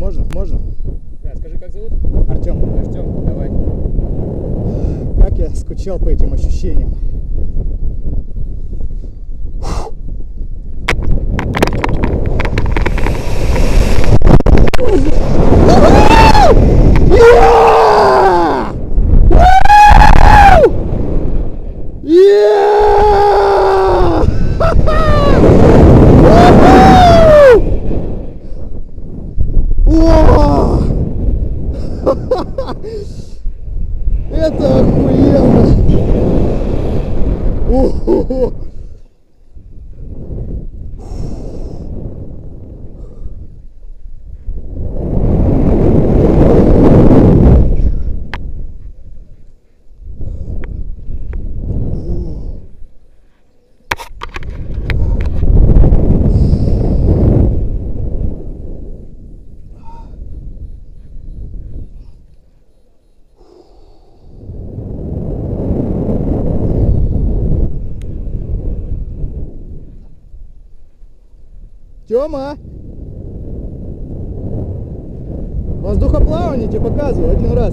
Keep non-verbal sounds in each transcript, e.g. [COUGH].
Можно? Можно? Да, скажи, как зовут? Артем, Артем, давай. как я скучал по этим ощущениям. Это охуенно! О-хо-хо! Тёма! Воздухоплавание тебе показываю один раз.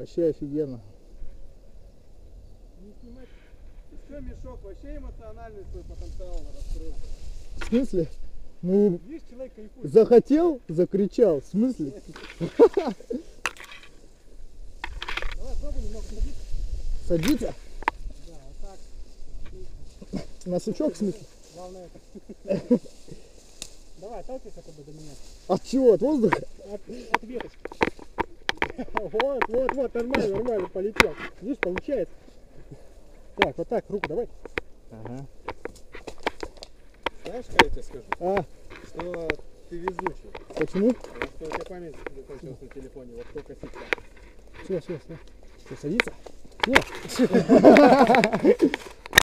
Вообще офигенно. Не снимать. Все, мешок, вообще эмоциональный свой потенциал раскрыл. В смысле? Ну, Видишь, человек кайфует. захотел, закричал. В смысле? [LAUGHS] Давай, пробуй немного садиться. Садиться? Да, вот так. На сучок, в смысле? Главное это. [LAUGHS] Давай, отталкивайся хотя бы до меня. От чего? От воздуха? От, от веточки. Вот, вот, вот, нормально, нормально, полетел. Видишь, получается. Так, вот так, руку давай. Ага. Знаешь, что я тебе скажу? А, Что ты везучий. почему? Потому что у тебя память закончилась на телефоне. Вот только сейчас. Все, все, все. Что, садиться? Нет. [LAUGHS] [LAUGHS]